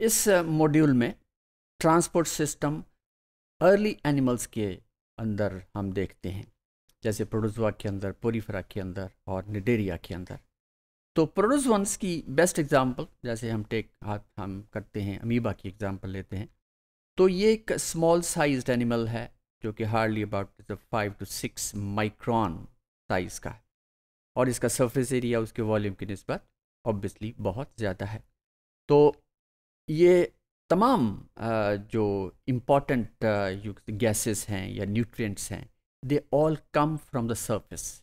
इस मॉड्यूल में transport system early animals के अंदर हम देखते हैं। जैसे प्रोडोजवा के अंदर पोरीफरा के अंदर और निडेरिया के अंदर। तो प्रोडोजवंस की बेस्ट एग्जांपल जैसे हम टेक हाथ, हम करते हैं अमीबा की एग्जांपल लेते हैं। तो ये एक स्मॉल साइज्ड एनिमल है, जो कि hardly about five to six micron size का है। और इसका सरफेस एरिया उसके वॉल्यूम की नस्बत ऑब्वियसली बहुत ज़्यादा है। तो ये तमाम जो इंपॉर्टेंट गैसेस हैं या न्यूट्रिएंट्स हैं they all come from the surface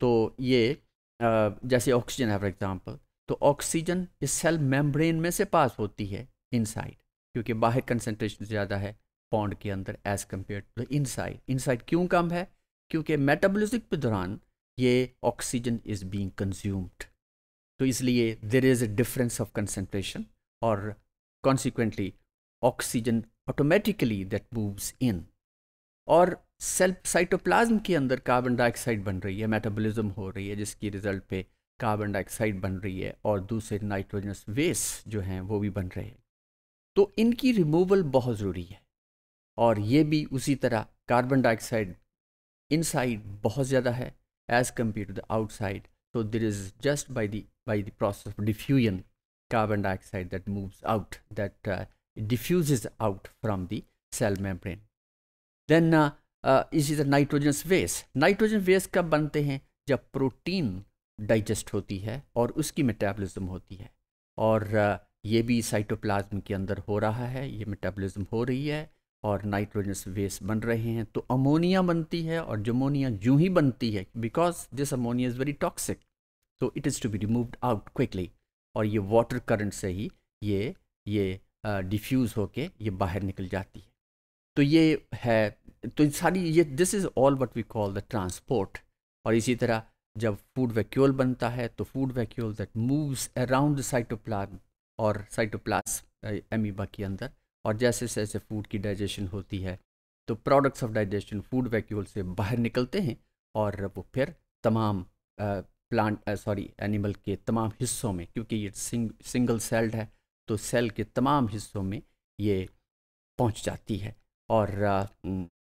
तो ये जैसे ऑक्सीजन है फॉर एग्जांपल तो ऑक्सीजन इस सेल मेम्ब्रेन में से पास होती है इनसाइड क्योंकि बाहर कंसनट्रेशन ज़्यादा है पॉन्ड के अंदर as compared to the inside inside क्यों कम है? क्योंकि मेटाबॉलिज्म के दौरान ये ऑक्सीजन इज़ बीइंग कंज्यूम्ड तो इसलिए there is a difference of concentration और consequently oxygen automatically that moves in और सेल साइटोप्लाज्म के अंदर कार्बन डाइऑक्साइड बन रही है मेटाबॉलिज्म हो रही है, जिसकी रिज़ल्ट पे कार्बन डाइऑक्साइड बन रही है और दूसरे नाइट्रोजनस वेस्ट जो हैं वो भी बन रहे हैं। तो इनकी रिमूवल बहुत ज़रूरी है और ये भी उसी तरह कार्बन डाइऑक्साइड इनसाइड बहुत ज़्यादा है as compared to the outside so there is just by the by the process of diffusion carbon dioxide that moves out that uh, diffuses out from the cell membrane. Then uh, uh, is the nitrogenous waste. Nitrogen waste कब बनते हैं? जब protein digest होती है और उसकी metabolism होती है। और uh, ये भी साइटोप्लाज्म के अंदर हो रहा है ये मेटाबॉलिज्म हो रही है और नाइट्रोजनस वेस्ट बन रहे हैं। तो अमोनिया बनती है और जमोनिया यूँ ही बनती है because this ammonia is very toxic तो it is to be removed out quickly और ये वाटर करंट से ही ये ये डिफ्यूज़ होके ये बाहर निकल जाती है। तो ये है तो सारी, ये this is all what we call the transport और इसी तरह जब फ़ूड वैक्यूल बनता है तो food vacuole that moves around the cytoplasm और साइटोप्लास एमीबा के अंदर। और जैसे जैसे फ़ूड की डाइजेशन होती है तो products of digestion food vacuole से बाहर निकलते हैं और वो फिर तमाम प्लांट सॉरी एनिमल के तमाम हिस्सों में क्योंकि ये सिंग, सिंगल सेल्ड है तो सेल के तमाम हिस्सों में ये पहुँच जाती है। और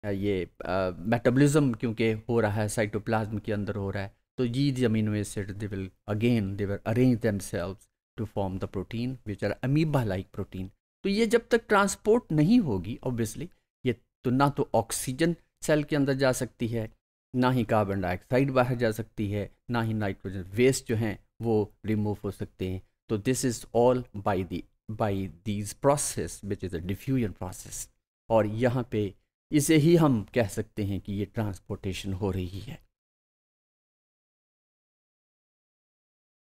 ये मेटाबॉलिज्म क्योंकि हो रहा है साइटोप्लाज्म के अंदर हो रहा है तो the amino acid they again they will arrange themselves to form the protein which are amoeba like protein तो ये जब तक ट्रांसपोर्ट नहीं होगी ऑब्वियसली ये तो ना तो ऑक्सीजन सेल के अंदर जा सकती है ना ही कार्बन डाइऑक्साइड बाहर जा सकती है, ना ही नाइट्रोजन वेस्ट जो हैं, वो रिमूव हो सकते हैं। तो this is all by the by these process which is a diffusion process और यहाँ पे इसे ही हम कह सकते हैं कि ये ट्रांसपोर्टेशन हो रही है।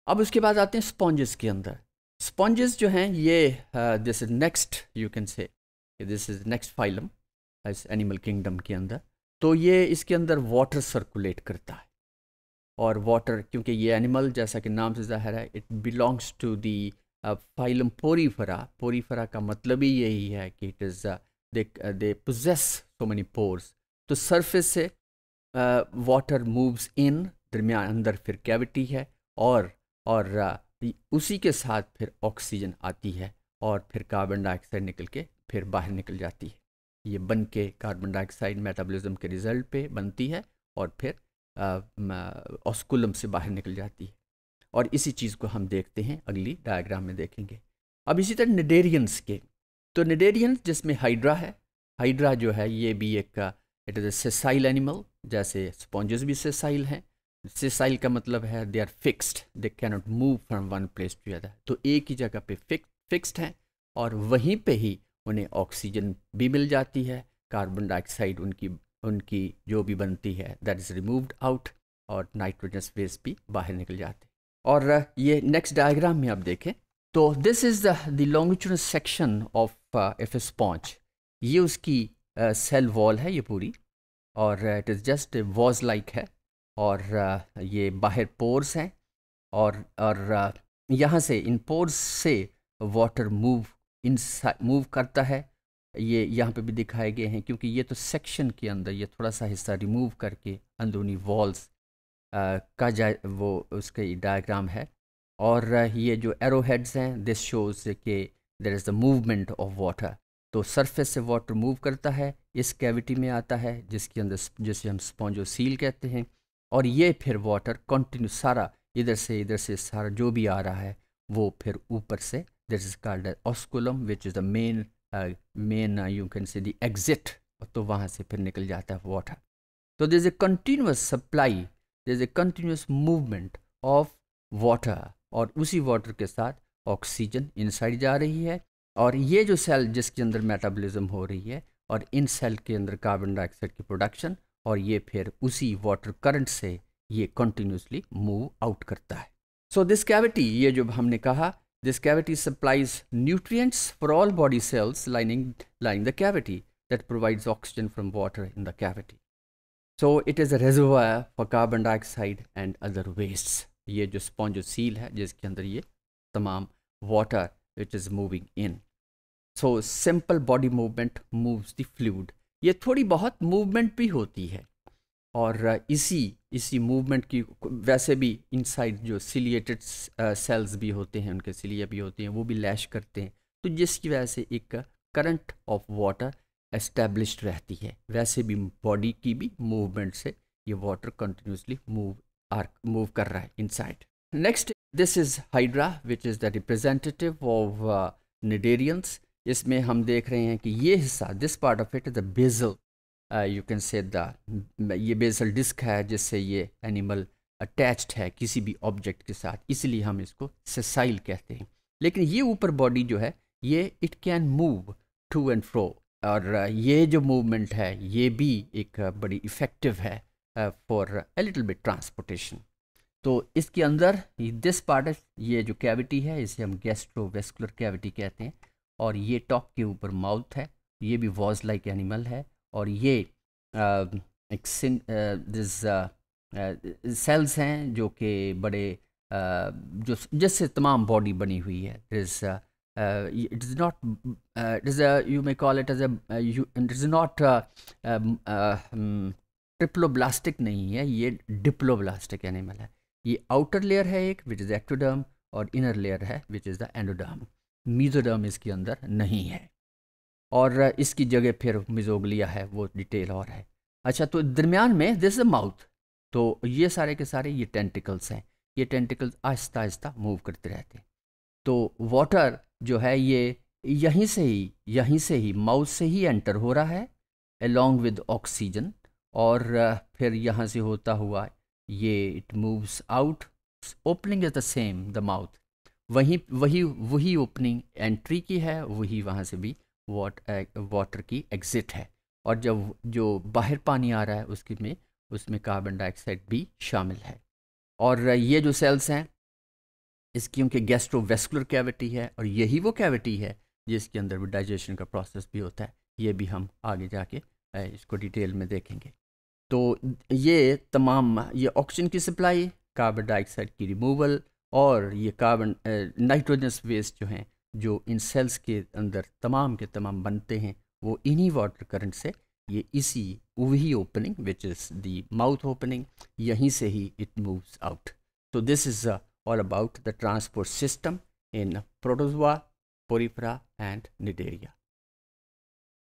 अब उसके बाद आते हैं स्पॉन्जेस के अंदर। स्पॉन्जेस जो हैं, ये this is next you can say this is next phylum animal kingdom के अंदर। तो ये इसके अंदर वाटर सर्कुलेट करता है। और वाटर क्योंकि ये एनिमल जैसा कि नाम से ज़ाहिर है it belongs to the phylum Porifera Porifera का मतलब ही यही है कि it is they they possess so many pores तो सरफेस से वाटर मूव्स इन दरमियान अंदर फिर कैविटी है और और uh, उसी के साथ फिर ऑक्सीजन आती है और फिर कार्बन डाइऑक्साइड निकल के फिर बाहर निकल जाती है। ये बन के कार्बन डाइऑक्साइड मेटाबॉलिज्म के रिज़ल्ट पे बनती है और फिर ऑस्कुलम से बाहर निकल जाती है। और इसी चीज़ को हम देखते हैं, अगली डायग्राम में देखेंगे। अब इसी तरह निडेरियंस के तो निडेरियंस जिसमें हाइड्रा है हाइड्रा जो है ये भी एक it is a sessile animal जैसे स्पॉन्जेस भी सेसाइल हैं। सेसाइल का मतलब है they are fixed they cannot move from one place to other तो एक ही जगह पे फिक्स फिक्स्ड हैं और वहीं पे ही उन्हें ऑक्सीजन भी मिल जाती है कार्बन डाइऑक्साइड उनकी उनकी जो भी बनती है दैट इज़ रिमूव्ड आउट और नाइट्रोजन वेस्ट भी बाहर निकल जाते और ये नेक्स्ट डायग्राम में आप देखें तो this is the longitudinal section of a sponge ये उसकी सेल uh, वॉल है ये पूरी और it is just was like है और uh, ये बाहर पोर्स हैं और और uh, यहाँ से इन पोर्स से वाटर मूव इन मूव करता है, ये यहाँ पे भी दिखाए गए हैं, क्योंकि ये तो सेक्शन के अंदर, ये थोड़ा सा हिस्सा रिमूव करके अंदरूनी वॉल्स का जा, वो उसके डायग्राम है। और ये जो एरो हेड्स हैं दिस शोज़ के there is the movement of water तो सरफेस से वाटर मूव करता है, इस कैविटी में आता है, जिसके अंदर, जिसे हम स्पॉन्जो सील कहते हैं। और ये फिर वाटर कंटिन्यू सारा, इधर से इधर से सारा जो भी आ रहा है, वो फिर ऊपर से this is called osculum which is the main main you can say the exit तो वहाँ से फिर निकल जाता है वाटर तो this a continuous supply this a continuous movement of water और उसी वाटर के साथ ऑक्सीजन इनसाइड जा रही है और ये जो सेल जिसके अंदर मेटाबॉलिज्म हो रही है और इन सेल के अंदर कार्बन डाइऑक्साइड की प्रोडक्शन और ये फिर उसी वाटर करंट से ये कंटिन्यूसली मूव आउट करता है. सो दिस कैविटी ये जो हमने कहा this cavity supplies nutrients for all body cells lining line the cavity that provides oxygen from water in the cavity so it is a reservoir for carbon dioxide and other wastes ये जो स्पॉन्जो seal है जिसके अंदर ये तमाम water which is moving in so simple body movement moves the fluid ये थोड़ी बहुत मूवमेंट भी होती है और इसी इसी मूवमेंट की, वैसे भी इनसाइड जो सिलिएटेड सेल्स भी होते हैं, उनके सिलिया भी होते हैं, वो भी लैश करते हैं। तो जिसकी वजह से एक करंट ऑफ़ वाटर एस्टेब्लिश्ड रहती है। वैसे भी बॉडी की भी मूवमेंट से ये water continuously move or move कर रहा है inside next this is hydra which is the representative of cnidarians इसमें हम देख रहे हैं कि ये हिस्सा this part of it is the basal you can say the ये बेजल डिस्क है जिससे ये एनिमल अटैच्ड है किसी भी ऑब्जेक्ट के साथ इसलिए हम इसको सेसाइल कहते हैं। लेकिन ये ऊपर बॉडी जो है ये it can move to and fro और uh, ये जो मूवमेंट है ये भी एक uh, बड़ी इफ़ेक्टिव है for a little bit transportation तो इसके अंदर दिस पार्ट ये जो कैविटी है इसे हम गैस्ट्रोवेस्कुलर कैविटी कहते हैं और ये टॉप के ऊपर माउथ है ये भी वॉज़ लाइक एनिमल है और ये एक सेल्स हैं जो कि बड़े जो जिससे तमाम बॉडी बनी हुई है। Is it is not it is you may call it is not triploblastic नहीं है, ये डिप्लोब्लास्टिक एनिमल है। ये आउटर लेयर है एक विच इज़ एक्टोडर्म और इनर लेयर है which is the endoderm mesoderm इसके अंदर नहीं है। और इसकी जगह फिर मिजोगलिया है, वो डिटेल और है। अच्छा तो दरमियान में दिस अ माउथ तो ये सारे के सारे ये टेंटिकल्स हैं, ये टेंटिकल्स आहिस्ता आहिस्ता मूव करते रहते हैं। तो वाटर जो है ये यहीं से ही, यहीं से ही माउथ से ही एंटर हो रहा है अलॉन्ग विद ऑक्सीजन और फिर यहाँ से होता हुआ ये it moves out opening is the same the mouth वहीं, वही वही ओपनिंग एंट्री की है, वही वहाँ से भी वाट वाटर की एग्ज़िट है। और जब जो बाहर पानी आ रहा है उसकी में, उसमें कार्बन डाइऑक्साइड भी शामिल है। और ये जो सेल्स हैं, इसकी क्योंकि गैस्ट्रोवेस्कुलर कैविटी है और यही वो कैविटी है जिसके अंदर डाइजेशन का प्रोसेस भी होता है। ये भी हम आगे जाके इसको डिटेल में देखेंगे। तो ये तमाम, ये ऑक्सीजन की सप्लाई कार्बन डाइऑक्साइड की रिमूवल और ये कार्बन नाइट्रोजनस वेस्ट जो हैं जो इन सेल्स के अंदर तमाम के तमाम बनते हैं, वो इन्हीं वाटर करंट से ये इसी वही opening which is the mouth opening यहीं से ही इट मूव्स आउट तो this is all about the transport system in Protozoa Porifera and Cnidaria